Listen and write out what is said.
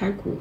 排骨